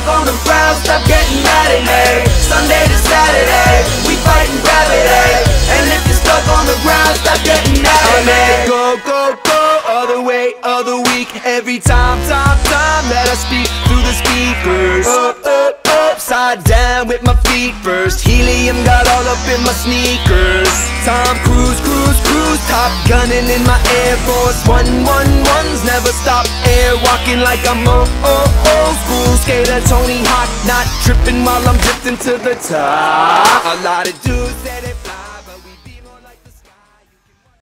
stuck on the ground, stop getting mad at me. Sunday to Saturday, we fighting gravity. And if you're stuck on the ground, stop getting mad at me. Go, go, go, other way, other week. Every time, time, time that I speak through the speakers. Up, up, upside down with my feet first. Helium got all up in my sneakers cruise, Top gunning in my Air Force One, one, ones never stop Air walking like I'm old, old, school Skater Tony Hawk Not tripping while I'm drifting to the top. A lot of dudes say they